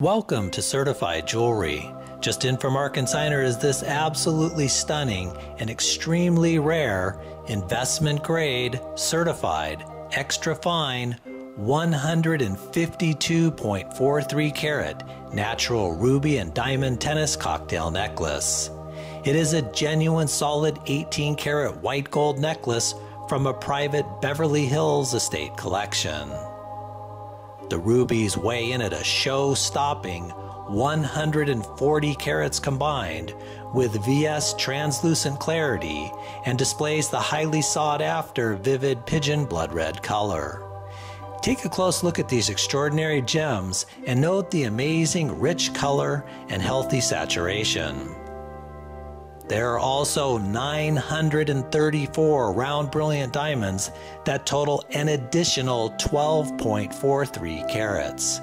Welcome to Certified Jewelry. Just in from our consigner is this absolutely stunning and extremely rare investment grade certified extra fine 152.43 carat natural ruby and diamond tennis cocktail necklace. It is a genuine solid 18 carat white gold necklace from a private Beverly Hills estate collection. The rubies weigh in at a show stopping 140 carats combined with VS translucent clarity and displays the highly sought after vivid pigeon blood red color. Take a close look at these extraordinary gems and note the amazing rich color and healthy saturation. There are also 934 round brilliant diamonds that total an additional 12.43 carats.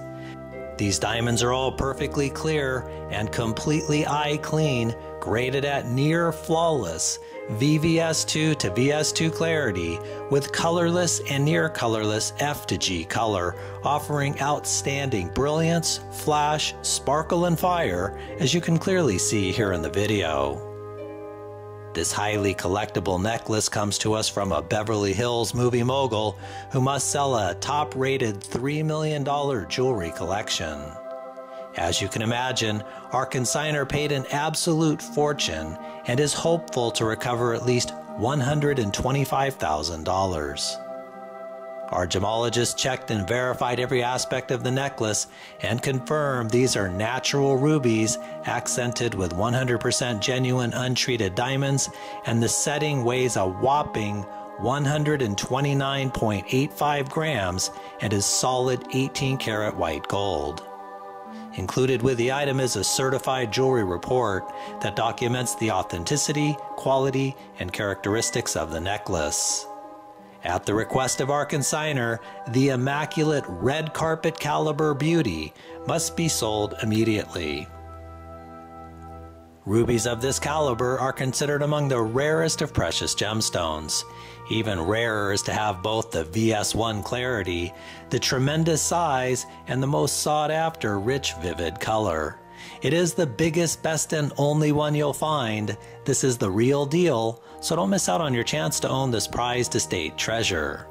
These diamonds are all perfectly clear and completely eye clean, graded at near flawless VVS2 to VS2 clarity with colorless and near colorless F to G color, offering outstanding brilliance, flash, sparkle, and fire, as you can clearly see here in the video. This highly collectible necklace comes to us from a Beverly Hills movie mogul who must sell a top rated $3 million jewelry collection. As you can imagine, our consigner paid an absolute fortune and is hopeful to recover at least $125,000. Our gemologist checked and verified every aspect of the necklace and confirmed these are natural rubies accented with 100% genuine untreated diamonds, and the setting weighs a whopping 129.85 grams and is solid 18 karat white gold. Included with the item is a certified jewelry report that documents the authenticity, quality, and characteristics of the necklace. At the request of our consigner, the immaculate red carpet caliber beauty must be sold immediately. Rubies of this caliber are considered among the rarest of precious gemstones. Even rarer is to have both the VS1 clarity, the tremendous size, and the most sought after rich, vivid color. It is the biggest, best, and only one you'll find. This is the real deal, so don't miss out on your chance to own this prized estate treasure.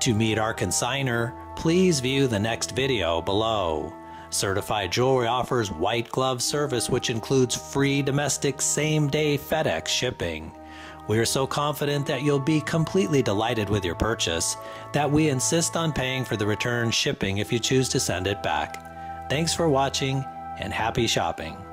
To meet our consigner, please view the next video below. Certified Jewelry offers white glove service, which includes free domestic same day FedEx shipping. We are so confident that you'll be completely delighted with your purchase that we insist on paying for the return shipping if you choose to send it back. Thanks for watching and happy shopping.